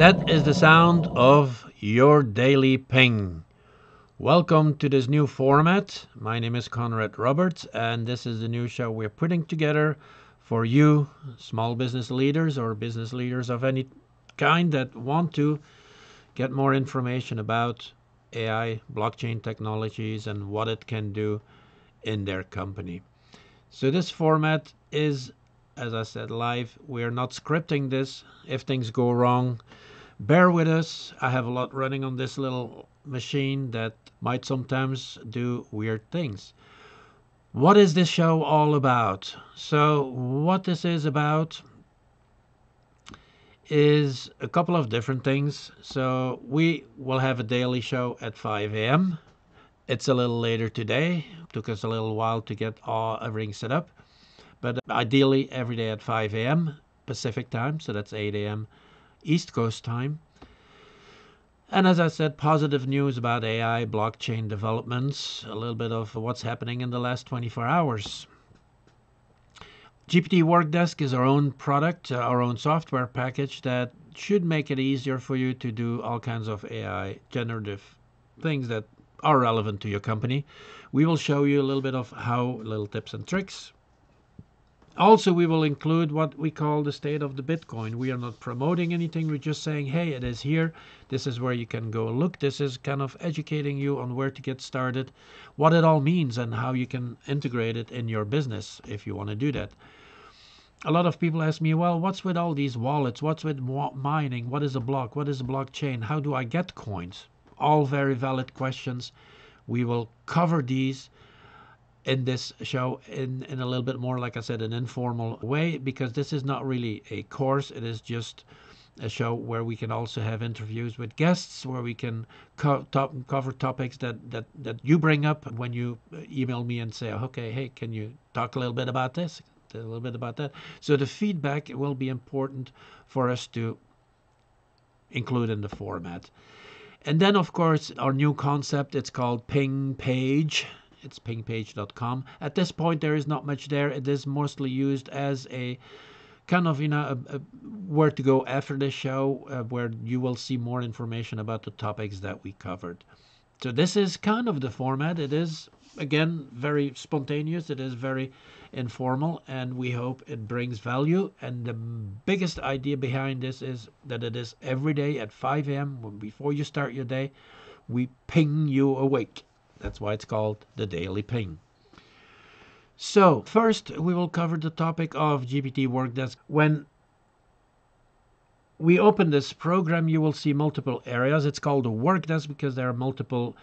That is the sound of your daily ping. Welcome to this new format. My name is Conrad Roberts, and this is the new show we're putting together for you, small business leaders or business leaders of any kind that want to get more information about AI, blockchain technologies, and what it can do in their company. So, this format is, as I said, live. We're not scripting this. If things go wrong, bear with us. I have a lot running on this little machine that might sometimes do weird things. What is this show all about? So, what this is about is a couple of different things. So, we will have a daily show at 5 a.m. It's a little later today. Took us a little while to get all everything set up, but ideally every day at 5 a.m. Pacific time, so that's 8 a.m. East Coast time. And as I said, positive news about AI, blockchain developments, a little bit of what's happening in the last 24 hours. GPT Workdesk is our own product, uh, our own software package that should make it easier for you to do all kinds of AI generative things that are relevant to your company. We will show you a little bit of how, little tips and tricks also, we will include what we call the state of the Bitcoin. We are not promoting anything. We're just saying, hey, it is here. This is where you can go look. This is kind of educating you on where to get started, what it all means, and how you can integrate it in your business if you want to do that. A lot of people ask me, well, what's with all these wallets? What's with mining? What is a block? What is a blockchain? How do I get coins? All very valid questions. We will cover these in this show in, in a little bit more, like I said, an informal way, because this is not really a course. It is just a show where we can also have interviews with guests, where we can co- top, cover topics that, that, that you bring up when you uh, email me and say, okay, hey, can you talk a little bit about this? A little bit about that. So the feedback will be important for us to include in the format. And then, of course, our new concept, it's called Ping Page it's pingpage.com. At this point, there is not much there. It is mostly used as a kind of you know a, a, where to go after the show, uh, where you will see more information about the topics that we covered. So this is kind of the format. It is again very spontaneous. It is very informal, and we hope it brings value. And the biggest idea behind this is that it is every day at 5 a.m. before you start your day. We ping you awake. That's why it's called the Daily Ping. So, first we will cover the topic of GPT Workdesk. When we open this program, you will see multiple areas. It's called a Workdesk because there are multiple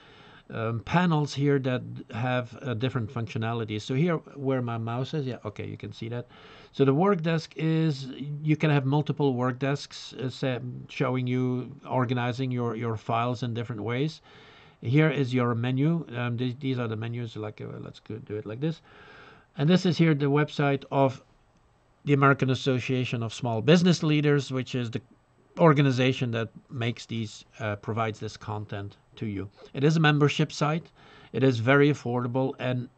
um, panels here that have uh, different functionalities. So here where my mouse is, yeah, okay, you can see that. So the work desk is, you can have multiple work desks uh, showing you, organizing your, your files in different ways. Here is your menu. Um, these, these are the menus. Like uh, let's do it like this. And this is here the website of the American Association of Small Business Leaders, which is the organization that makes these uh, provides this content to you. It is a membership site. It is very affordable and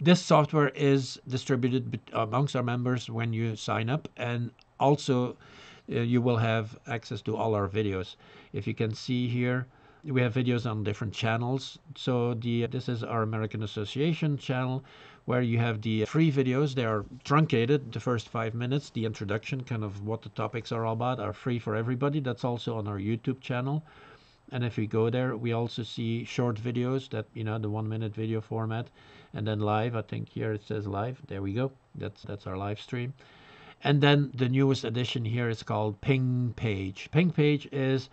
this software is distributed amongst our members when you sign up and also uh, you will have access to all our videos. If you can see here, we have videos on different channels. So the this is our American Association channel where you have the free videos. They are truncated, the first five minutes, the introduction, kind of what the topics are all about, are free for everybody. That's also on our YouTube channel. And if we go there, we also see short videos that, you know, the one minute video format. And then live, I think here it says live. There we go. That's that's our live stream. And then the newest addition here is called Ping Page. Ping Page is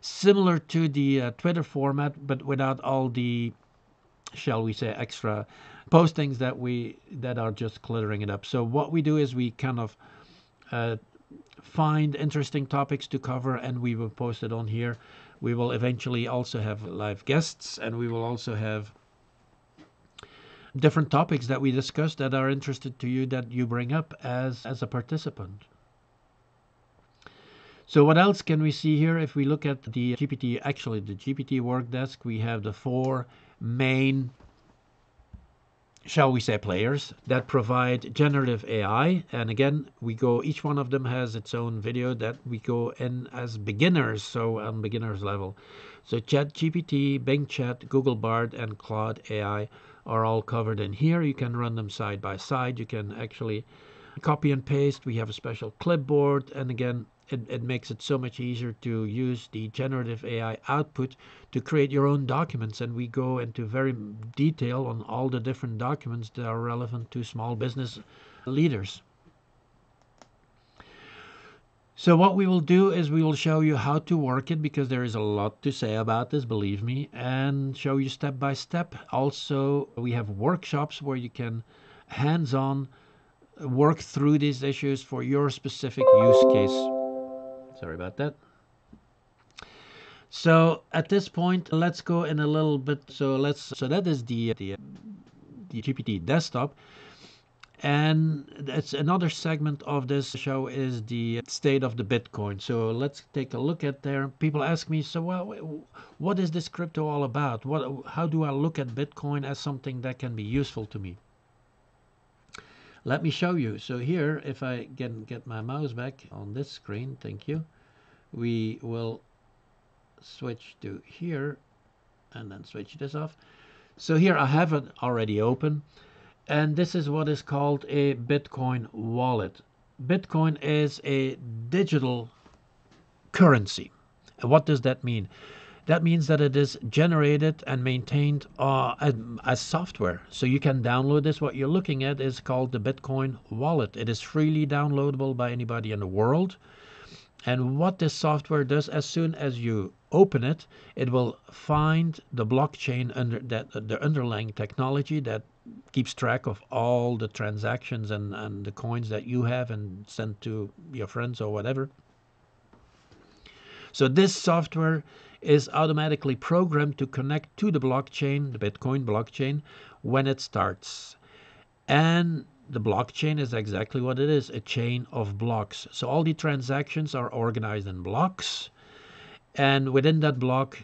similar to the uh, Twitter format, but without all the, shall we say, extra postings that we that are just cluttering it up. So what we do is we kind of uh, find interesting topics to cover, and we will post it on here. We will eventually also have live guests, and we will also have different topics that we discuss that are interested to you that you bring up as as a participant. So what else can we see here? If we look at the GPT, actually the GPT Workdesk, we have the four main shall we say, players that provide generative AI. And again, we go, each one of them has its own video that we go in as beginners, so on beginners level. So ChatGPT, Bing Chat, Google Bard, and Claude AI are all covered in here. You can run them side by side. You can actually copy and paste. We have a special clipboard. And again, it, it makes it so much easier to use the generative AI output to create your own documents. And we go into very detail on all the different documents that are relevant to small business leaders. So what we will do is we will show you how to work it because there is a lot to say about this, believe me, and show you step by step. Also, we have workshops where you can hands-on work through these issues for your specific use case. Sorry about that. So at this point, let's go in a little bit. So let's. So that is the the, the GPT desktop, and it's another segment of this show is the state of the Bitcoin. So let's take a look at there. People ask me, so well, what is this crypto all about? What? How do I look at Bitcoin as something that can be useful to me? Let me show you. So here, if I can get my mouse back on this screen, thank you, we will switch to here and then switch this off. So here I have it already open and this is what is called a Bitcoin wallet. Bitcoin is a digital currency. And what does that mean? That means that it is generated and maintained uh, as software. So you can download this. What you're looking at is called the Bitcoin wallet. It is freely downloadable by anybody in the world. And what this software does, as soon as you open it, it will find the blockchain under that the underlying technology that keeps track of all the transactions and, and the coins that you have and send to your friends or whatever. So this software is automatically programmed to connect to the blockchain, the Bitcoin blockchain, when it starts. And the blockchain is exactly what it is, a chain of blocks. So all the transactions are organized in blocks. And within that block,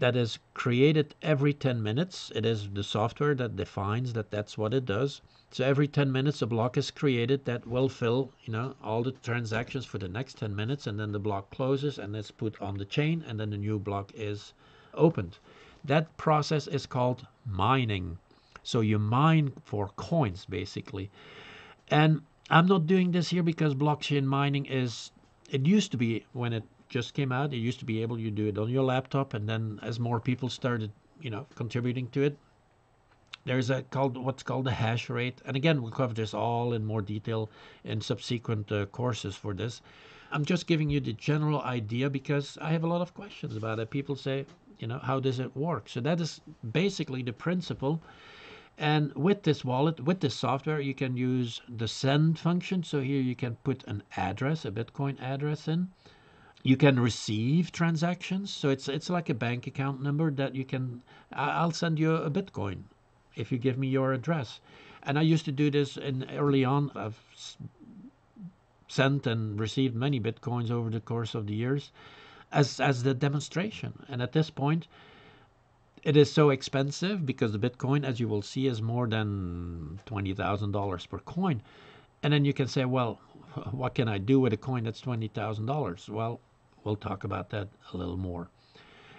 that is created every 10 minutes. It is the software that defines that that's what it does. So every 10 minutes a block is created that will fill, you know, all the transactions for the next 10 minutes and then the block closes and it's put on the chain and then the new block is opened. That process is called mining. So you mine for coins basically. And I'm not doing this here because blockchain mining is it used to be when it just came out. It used to be able you do it on your laptop, and then as more people started, you know, contributing to it, there's a called what's called the hash rate. And again, we'll cover this all in more detail in subsequent uh, courses for this. I'm just giving you the general idea because I have a lot of questions about it. People say, you know, how does it work? So that is basically the principle. And with this wallet, with this software, you can use the send function. So here you can put an address, a Bitcoin address in you can receive transactions. So it's it's like a bank account number that you can. I'll send you a Bitcoin if you give me your address. And I used to do this in early on. I've sent and received many Bitcoins over the course of the years as as the demonstration. And at this point, it is so expensive because the Bitcoin, as you will see, is more than twenty thousand dollars per coin. And then you can say, well, what can I do with a coin that's twenty thousand dollars? Well, We'll talk about that a little more.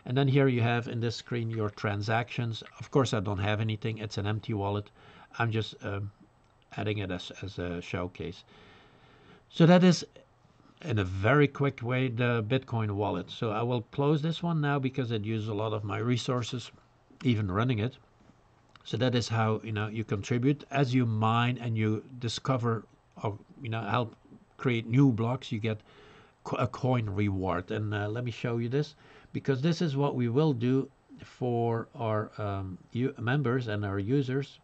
And then here you have in this screen your transactions. Of course, I don't have anything. It's an empty wallet. I'm just um, adding it as, as a showcase. So that is in a very quick way the Bitcoin wallet. So I will close this one now because it uses a lot of my resources, even running it. So that is how you know you contribute as you mine and you discover or you know help create new blocks. You get a coin reward. And uh, let me show you this because this is what we will do for our um, members and our users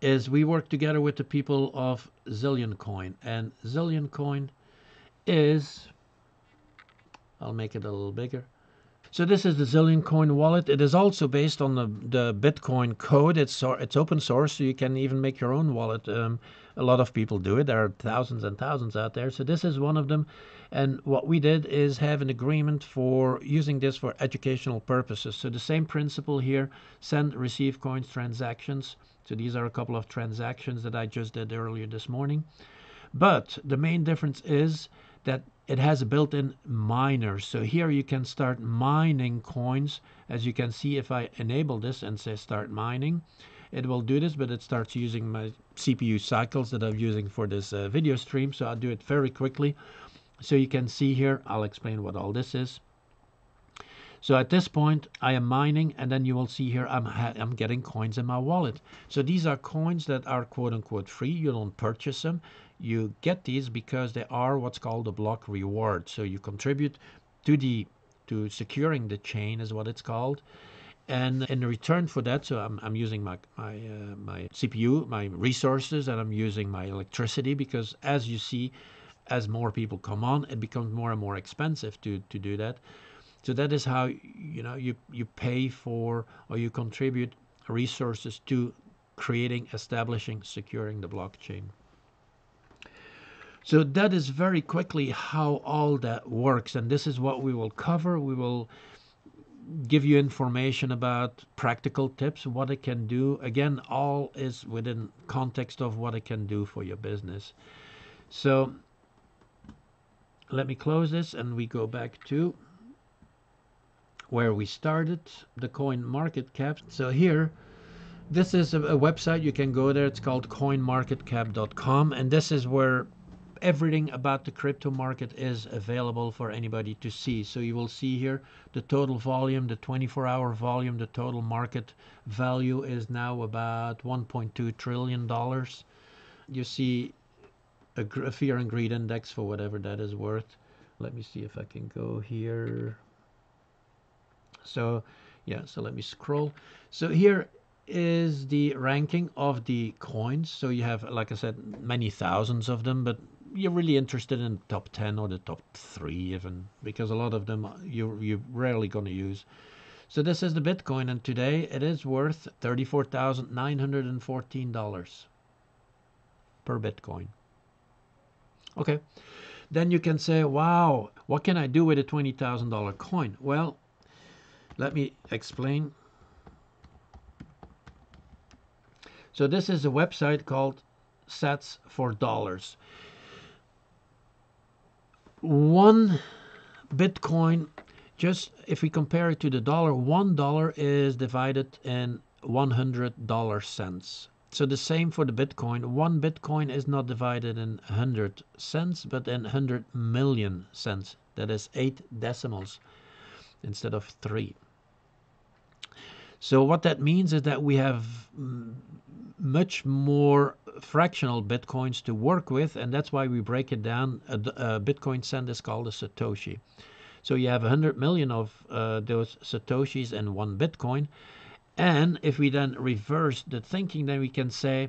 is we work together with the people of Zillion Coin and Zillion Coin is I'll make it a little bigger So this is the Zillion Coin wallet. It is also based on the, the Bitcoin code. It's it's open source, so you can even make your own wallet. Um, a lot of people do it. There are thousands and thousands out there. So this is one of them. And what we did is have an agreement for using this for educational purposes. So the same principle here: send, receive coins transactions. So these are a couple of transactions that I just did earlier this morning. But the main difference is that it has a built-in miner. So here you can start mining coins. As you can see, if I enable this and say start mining, it will do this, but it starts using my CPU cycles that I'm using for this uh, video stream. So I'll do it very quickly. So you can see here, I'll explain what all this is. So at this point, I am mining, and then you will see here I'm, I'm getting coins in my wallet. So these are coins that are quote unquote free. You don't purchase them. You get these because they are what's called a block reward. So you contribute to the to securing the chain is what it's called. And in return for that, so I'm, I'm using my my uh, my CPU, my resources, and I'm using my electricity because as you see, as more people come on, it becomes more and more expensive to to do that. So that is how you know you you pay for or you contribute resources to creating, establishing, securing the blockchain. So that is very quickly how all that works. And this is what we will cover. We will give you information about practical tips, what it can do. Again, all is within context of what it can do for your business. So let me close this and we go back to where we started, the coin market cap. So here, this is a, a website. You can go there. It's called coinmarketcap.com. And this is where everything about the crypto market is available for anybody to see. So you will see here the total volume, the 24 hour volume, the total market value is now about 1.2 trillion dollars. You see a, a fear and greed index for whatever that is worth. Let me see if I can go here. So yeah, so let me scroll. So here is the ranking of the coins. So you have, like I said, many thousands of them, but you're really interested in top 10 or the top 3 even because a lot of them you you're rarely going to use so this is the bitcoin and today it is worth $34,914 per bitcoin okay then you can say wow what can i do with a $20,000 coin well let me explain so this is a website called sats for dollars one Bitcoin, just if we compare it to the dollar, one dollar is divided in 100 dollar cents. So the same for the Bitcoin. One Bitcoin is not divided in 100 cents, but in 100 million cents. That is eight decimals instead of three. So what that means is that we have much more fractional bitcoins to work with, and that's why we break it down. A, a Bitcoin cent is called a Satoshi. So you have 100 million of uh, those Satoshis in one Bitcoin. And if we then reverse the thinking, then we can say,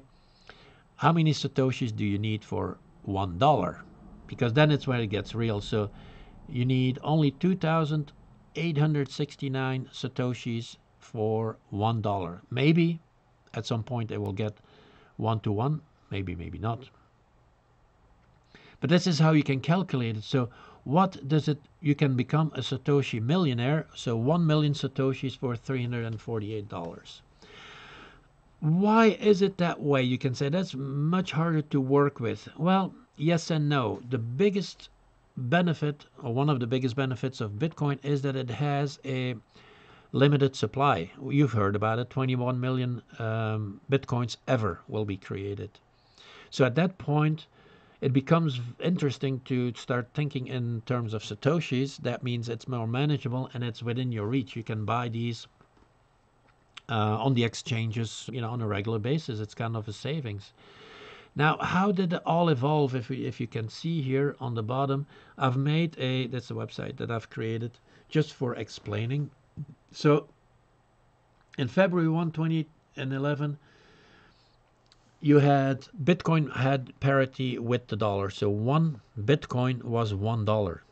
how many Satoshis do you need for one dollar? Because then it's where it gets real. So you need only 2,869 Satoshis for one dollar. Maybe at some point they will get one to one, maybe, maybe not. But this is how you can calculate it. So what does it, you can become a Satoshi millionaire. So 1 million Satoshis for $348. Why is it that way? You can say that's much harder to work with. Well, yes and no. The biggest benefit, or one of the biggest benefits of Bitcoin is that it has a limited supply. You've heard about it 21 million um, bitcoins ever will be created. So at that point, it becomes interesting to start thinking in terms of satoshis. That means it's more manageable and it's within your reach. You can buy these uh, on the exchanges, you know, on a regular basis. It's kind of a savings. Now, how did it all evolve? If, we, if you can see here on the bottom, I've made a, that's a website that I've created just for explaining so in February 1, 2011, you had Bitcoin had parity with the dollar. So one Bitcoin was one dollar.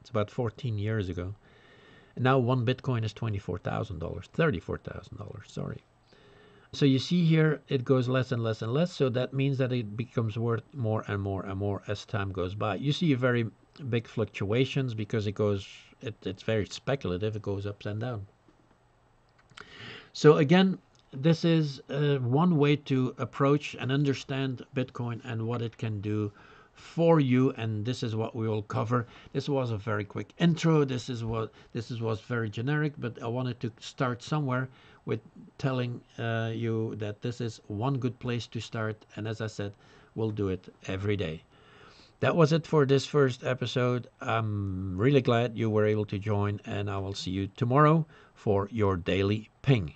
It's about 14 years ago. And now one Bitcoin is $24,000, $34,000, sorry. So you see here, it goes less and less and less. So that means that it becomes worth more and more and more as time goes by. You see very big fluctuations because it goes, it, it's very speculative. It goes up and down. So again, this is uh, one way to approach and understand Bitcoin and what it can do for you and this is what we will cover this was a very quick intro this is what this is was very generic but i wanted to start somewhere with telling uh, you that this is one good place to start and as i said we'll do it every day that was it for this first episode. I'm really glad you were able to join and i will see you tomorrow for your daily ping